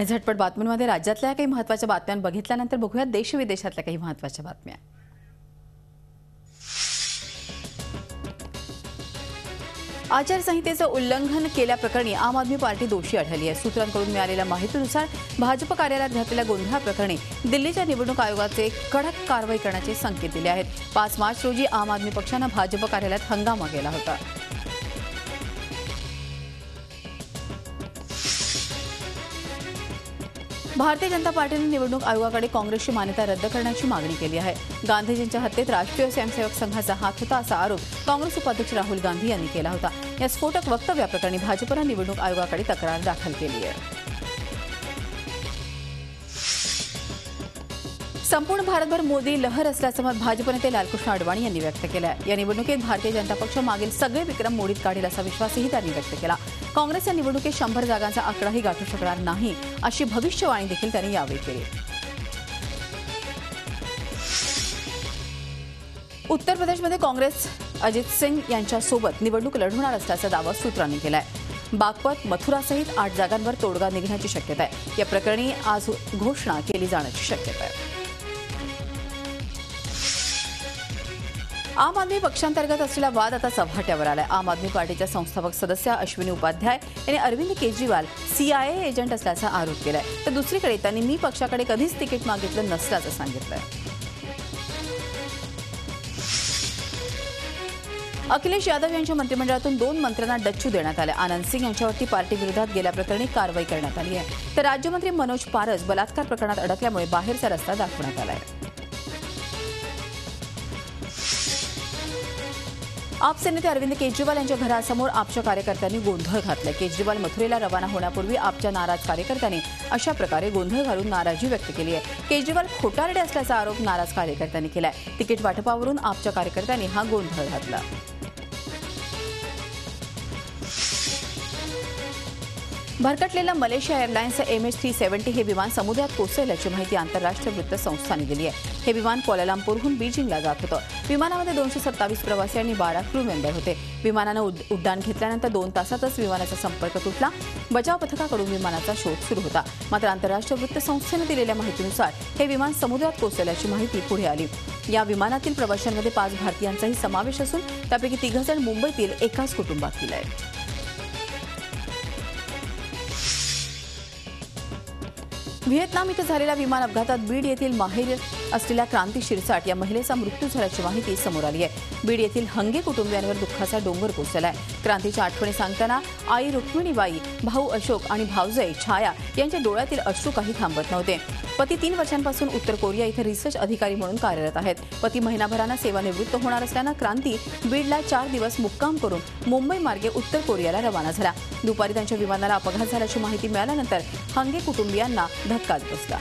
आणि झटपट बातम्यांमध्ये राज्यातल्या काही महत्त्वाच्या बातम्या बघितल्यानंतर बघूया देश विदेशातल्या काही महत्त्वाच्या बातम्या. आचारसंहितेचं उल्लंघन केल्याप्रकरणी आम आदमी पार्टी दोषी आढळली आहे. सूत्रांकडून मिळालेल्या माहितीनुसार भाजप कार्यालयात घातलेल्या गोंधळाप्रकरणी दिल्लीच्या निवडणूक आयोगाचे कडक कारवाई करण्याचे संकेत दिले आहेत. पाच मार्च रोजी आम आदमी पक्षानं भाजप कार्यालयात हंगामा केला होता. भारतीय जनता पार्टीने निवडणूक आयोगाकडे काँग्रेसची मान्यता रद्द करण्याची मागणी केली आहे. गांधीजींच्या हत्येत राष्ट्रीय स्वयंसेवक संघाचा हात होता असा आरोप काँग्रेस उपाध्यक्ष राहुल गांधी यांनी केला होता. या स्फोटक वक्तव्याप्रकरणी भाजपनं निवडणूक आयोगाकडे तक्रार दाखल केली आहे. संपूर्ण भारतभर मोदी लहर असल्याचं मत भाजप नेते लालकृष्ण अडवाणी यांनी व्यक्त केलं आहे या निवडणुकीत भारतीय जनता पक्ष मागील सगळे विक्रम मोडीत काढेल असा विश्वासही त्यांनी व्यक्त केला. काँग्रेस या निवडणुकीत शंभर जागांचा आकडाही गाठू शकणार नाही अशी भविष्यवाणी देखील त्यांनी यावेळी केली. उत्तर प्रदेशमध्ये काँग्रेस अजित सिंग यांच्यासोबत निवडणूक लढवणार असल्याचा दावा सूत्रांनी केलाय. बागपत मथुरासहित आठ जागांवर तोडगा निघण्याची शक्यता आहे. या प्रकरणी आज घोषणा केली जाण्याची शक्यता आहे. आम आदमी पक्षांतर्गत असलेला वाद आता चव्हाट्यावर आलाय. आम आदमी पार्टीच्या संस्थापक सदस्य अश्विनी उपाध्याय यांनी अरविंद केजरीवाल सीआयए एजंट असल्याचा आरोप केलाय. तर दुसरीकडे त्यांनी मी पक्षाकडे कधीच तिकीट मागितलं नसल्याचं सांगितलंय. अखिलेश यादव यांच्या मंत्रिमंडळातून दोन मंत्र्यांना डच्चू देण्यात आले. आनंद सिंग यांच्यावरती पार्टी विरोधात गेल्याप्रकरणी कारवाई करण्यात आली आहे. तर राज्यमंत्री मनोज पारस बलात्कार प्रकरणात अडकल्यामुळे बाहेरचा रस्ता दाखवण्यात आला आहे आपचे नेते अरविंद केजरीवाल यांच्या घरासमोर आपच्या कार्यकर्त्यांनी गोंधळ घातला केजरीवाल मथुरेला रवाना होण्यापूर्वी आपच्या नाराज कार्यकर्त्यांनी अशा प्रकारे गोंधळ घालून नाराजी व्यक्त केली आहे. केजरीवाल खोटारडे असल्याचा आरोप नाराज कार्यकर्त्यांनी केलाय. तिकीट वाटपावरून आपच्या कार्यकर्त्यांनी हा गोंधळ घातला. भरकटलेलं मलेशिया एअरलाईन्सचं एम एच थ्री सेव्हन्टी हे विमान समुद्रात कोसळल्याची माहिती आंतरराष्ट्रीय वृत्तसंस्थांनी दिली आहे. हे विमान कोलालामपूरहून बीजिंगला जात होतं. विमानामध्ये दोनशे सत्तावीस प्रवासी आणि बारा क्रू मेंबर होते. विमानानं उड्डाण घेतल्यानंतर दोन तासातच विमानाचा संपर्क तुटला. बचाव पथकाकडून विमानाचा शोध सुरू होता. मात्र आंतरराष्ट्रीय वृत्तसंस्थेनं दिलेल्या माहितीनुसार हे विमान समुद्रात कोसळल्याची माहिती पुढे आली. या विमानातील प्रवाशांमध्ये पाच भारतीयांचाही समावेश असून त्यापैकी तिघजण मुंबईतील एकाच कुटुंबातील आहेत. व्हिएतनाम इथं झालेल्या विमान अपघातात बीड येथील माहेर असलेल्या क्रांती शिरसाट या महिलेचा मृत्यू झाल्याची माहिती समोर आली आहे. बीड येथील हंगे कुटुंबियांवर दुःखाचा डोंगर कोसळलाय. क्रांतीच्या आठवणी सांगताना आई रुक्मिणीबाई भाऊ अशोक आणि भावजय छाया यांच्या डोळ्यातील अश्रू काही थांबत नव्हते. पती तीन वर्षांपासून उत्तर कोरिया इथं रिसर्च अधिकारी म्हणून कार्यरत आहेत. पती महिनाभरानं सेवानिवृत्त होणार असल्यानं क्रांती बीडला चार दिवस मुक्काम करून मुंबई मार्गे उत्तर कोरियाला रवाना झाला. दुपारी त्यांच्या विमानाला अपघात झाल्याची माहिती मिळाल्यानंतर हंगे कुटुंबियांना धक्काच बसला.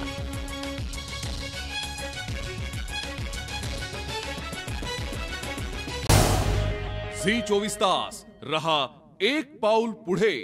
झी चोवीस तास. रहा एक पाऊल पुढे.